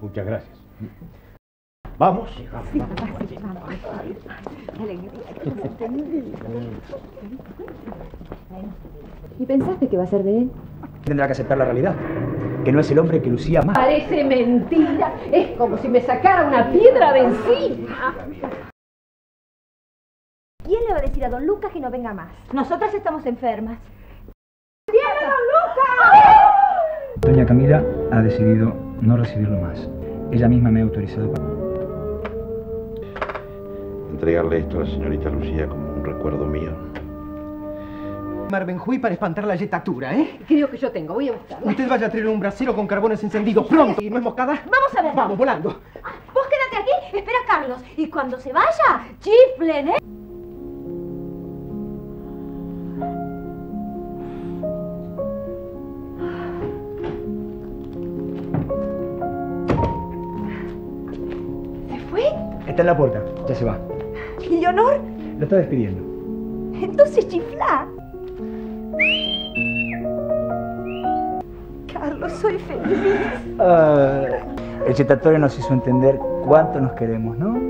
Muchas gracias. Vamos. ¿Y pensaste que va a ser de él? Tendrá que aceptar la realidad. Que no es el hombre que lucía más. Parece mentira. Es como si me sacara una piedra de encima. ¿Quién le va a decir a don Lucas que no venga más? Nosotras estamos enfermas. ¡Viene don Lucas! Doña Camila ha decidido no recibirlo más. Ella misma me ha autorizado para... Entregarle esto a la señorita Lucía como un recuerdo mío. Marbenjuy para espantar la yetatura, ¿eh? Creo que yo tengo, voy a buscarla. Usted vaya a traer un brasero con carbones encendidos pronto. ¿Y no es moscada? Vamos a ver. Vamos, volando. Vos quédate aquí, espera a Carlos. Y cuando se vaya, chiflen, ¿eh? Está en la puerta, ya se va. ¿Y Leonor? Lo está despidiendo. Entonces chifla. Carlos, soy feliz. Ah, el chetatorio nos hizo entender cuánto nos queremos, ¿no?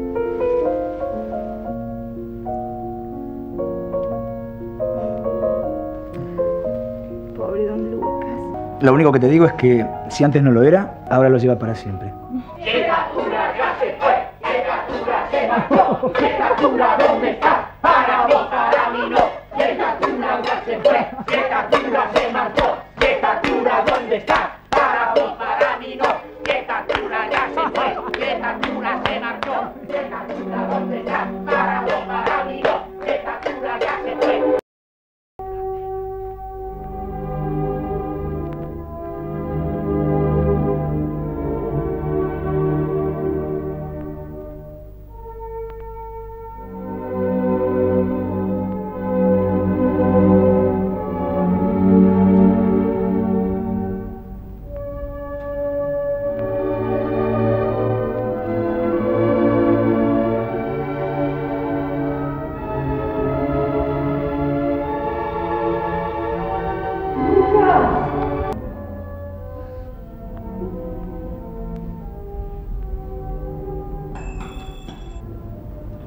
Pobre don Lucas. Lo único que te digo es que si antes no lo era, ahora lo lleva para siempre. cultura, dónde está?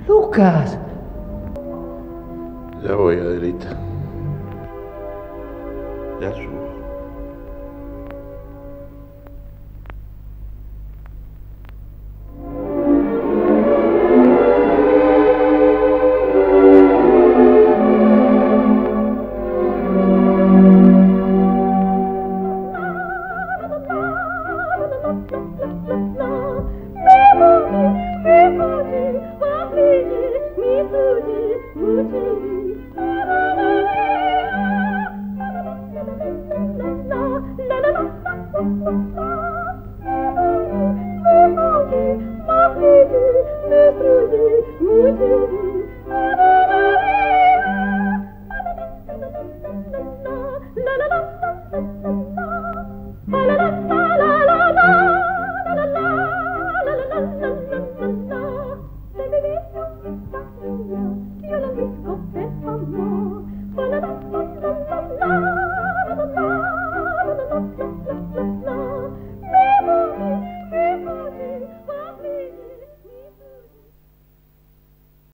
Lucas. Ya voy, Adelita. Ya subo. Io non Let's go.